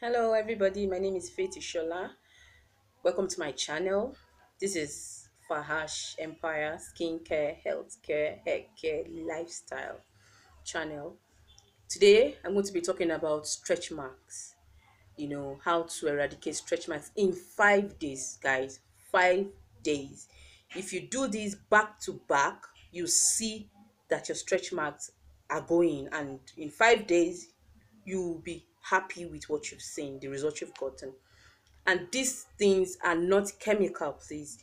Hello, everybody. My name is Faith Ishola. Welcome to my channel. This is Fahash Empire Skincare, Healthcare, Haircare, Lifestyle channel. Today, I'm going to be talking about stretch marks. You know, how to eradicate stretch marks in five days, guys. Five days. If you do this back to back, you see that your stretch marks are going, and in five days, you'll be happy with what you've seen, the results you've gotten. And these things are not chemical, please.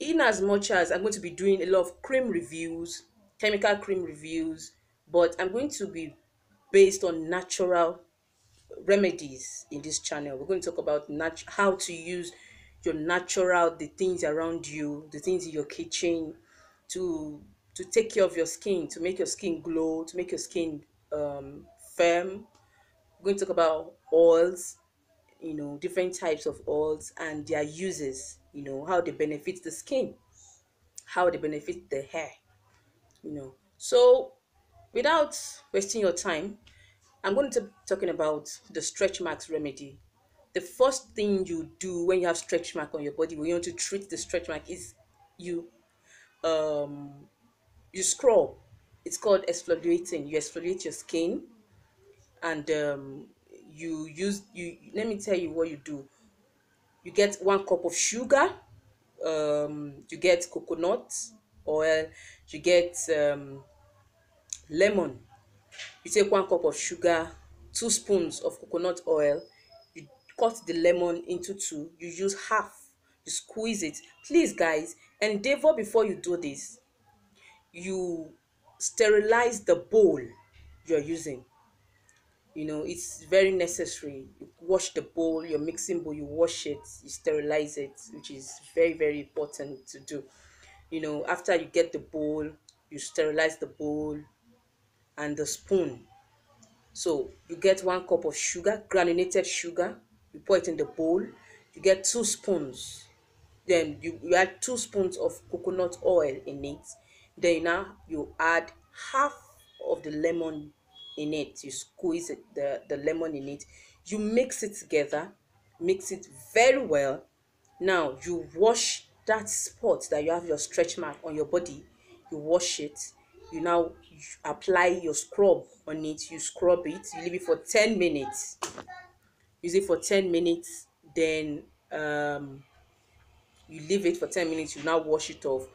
In as much as I'm going to be doing a lot of cream reviews, chemical cream reviews, but I'm going to be based on natural remedies in this channel. We're going to talk about nat- how to use your natural, the things around you, the things in your kitchen to to take care of your skin, to make your skin glow, to make your skin um, firm. Going to talk about oils, you know, different types of oils and their uses, you know, how they benefit the skin, how they benefit the hair, you know. So, without wasting your time, I'm going to be talking about the stretch marks remedy. The first thing you do when you have stretch mark on your body, when you want to treat the stretch mark, is you um you scrub. It's called exfoliating. You exfoliate your skin and um you use you let me tell you what you do. You get one cup of sugar, um you get coconut oil, you get um lemon. You take one cup of sugar two spoons of coconut oil you cut the lemon into two you use half you squeeze it. Please guys endeavour before you do this. You sterilize the bowl you're using you know it's very necessary you wash the bowl your mixing bowl you wash it you sterilize it which is very very important to do you know after you get the bowl you sterilize the bowl and the spoon so you get one cup of sugar, granulated sugar, you pour it in the bowl. You get two spoons. Then you, you add two spoons of coconut oil in it. Then now you add half of the lemon in it. You squeeze it, the, the lemon in it. You mix it together, mix it very well. Now you wash that spot that you have your stretch mark on your body. You wash it you now apply your scrub on it you scrub it you leave it for 10 minutes use it for 10 minutes then um you leave it for 10 minutes you now wash it off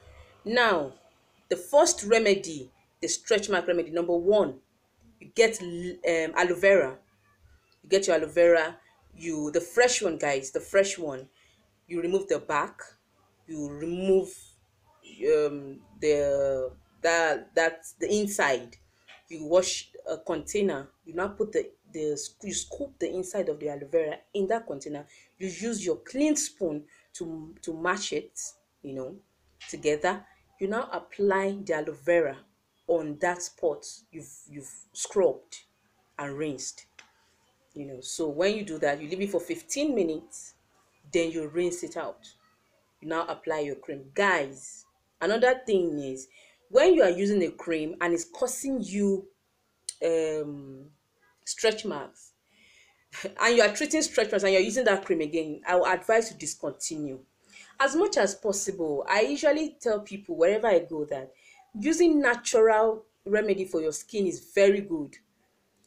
now the first remedy the stretch mark remedy number one you get um, aloe vera. You get your aloe vera you the fresh one guys the fresh one you remove the back you remove um the that that's the inside. You wash a container. You now put the the you scoop the inside of the aloe vera in that container. You use your clean spoon to to mash it you know together. You now apply the aloe vera on that spot you've you've scrubbed and rinsed you know. So when you do that you leave it for 15 minutes then you rinse it out. You now apply your cream. Guys another thing is when you are using a cream and it's causing you um stretch marks and you are treating stretch marks and you're using that cream again i will advise to discontinue. As much as possible i usually tell people wherever i go that using natural remedy for your skin is very good.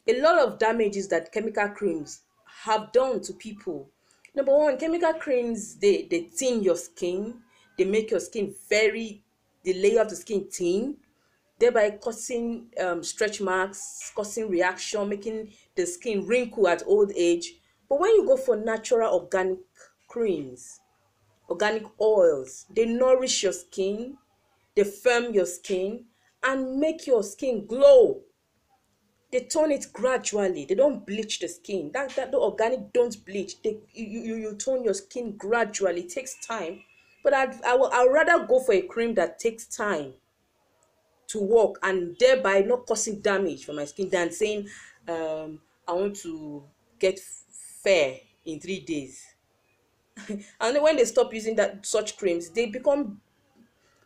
A lot of damages that chemical creams have done to people. Number one chemical creams they they thin your skin. They make your skin very the layer of the skin thin thereby causing um, stretch marks causing reaction making the skin wrinkle at old age. But when you go for natural organic creams organic oils they nourish your skin they firm your skin and make your skin glow. They turn it gradually. They don't bleach the skin. That that the organic don't bleach. They you you, you tone your skin gradually. It takes time. But I'd, I will I'd rather go for a cream that takes time to work and thereby not causing damage for my skin than saying um I want to get fair in three days. And when they stop using that such creams they become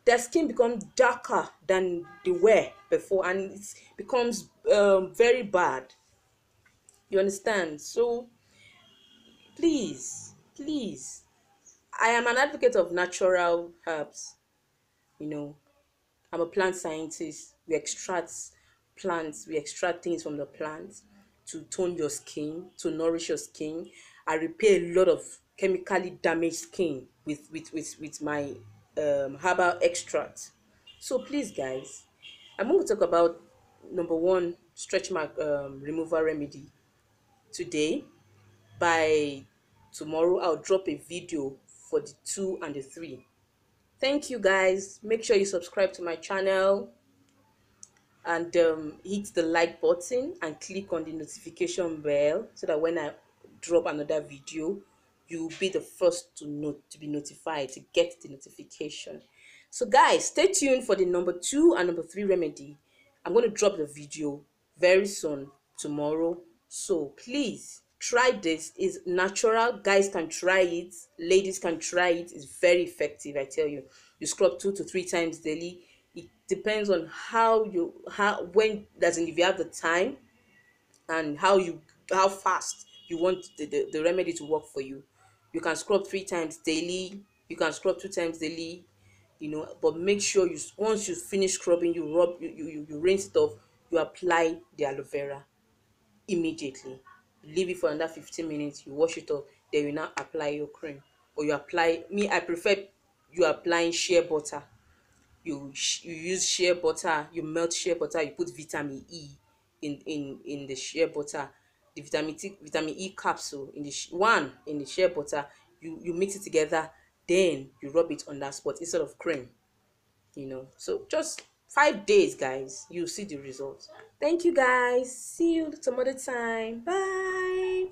their skin become darker than they were before and it becomes um, very bad. You understand? So please please i am an advocate of natural herbs you know. I'm a plant scientist. We extract plants we extract things from the plants to tone your skin to nourish your skin. I repair a lot of chemically damaged skin with with with, with my um, herbal extract. So please guys i'm going to talk about number one stretch mark um, removal remedy today. By tomorrow i'll drop a video for the two and the three. Thank you guys. Make sure you subscribe to my channel and um, hit the like button and click on the notification bell so that when i drop another video you'll be the first to note to be notified to get the notification. So guys stay tuned for the number two and number three remedy. I'm going to drop the video very soon tomorrow. So please try this. Is natural. Guys can try it. Ladies can try it. It's very effective i tell you. You scrub two to three times daily. It depends on how you how when doesn't if you have the time and how you how fast you want the, the, the remedy to work for you you can scrub three times daily you can scrub two times daily you know but make sure you once you finish scrubbing you rub you you, you rinse it off you apply the aloe vera immediately. Leave it for another 15 minutes you wash it off then you now apply your cream. Or you apply me i prefer you applying shea butter. You you use shea butter you melt shea butter you put vitamin e in in in the shea butter the vitamin T, vitamin e capsule in the one in the shea butter you you mix it together then you rub it on that spot instead of cream you know. So just five days guys you see the results. Thank you guys. See you some other time. Bye